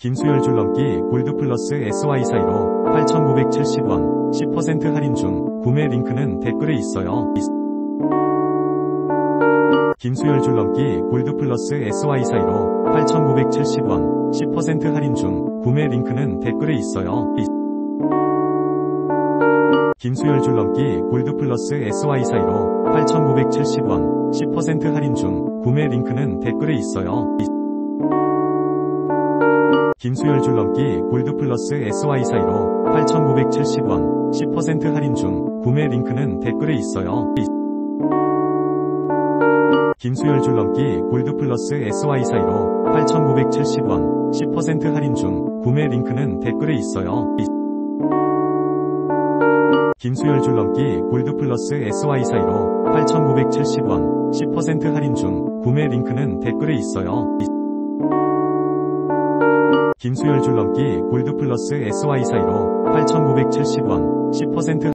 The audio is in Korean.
김수열 줄넘기 골드 플러스 SY 사일오 8,970원 10% 할인 중 구매 링크는 댓글에 있어요. 김수열 줄넘기 골드 플러스 SY 사일오 8,970원 10% 할인 중 구매 링크는 댓글에 있어요. 김수열 줄넘기 골드 플러스 SY 사일오 8,970원 10% 할인 중 구매 링크는 댓글에 있어요. 김수열 줄넘기 골드 플러스 SY 사일오 8,970원 10% 할인 중 구매 링크는 댓글에 있어요. 김수열 줄넘기 골드 플러스 SY 사일오 8,970원 10% 할인 중 구매 링크는 댓글에 있어요. 김수열 줄넘기 골드 플러스 SY 사일오 8,970원 10% 할인 중 구매 링크는 댓글에 있어요. 김수열 줄넘기 골드 플러스 SY 사이로 8,970원 10%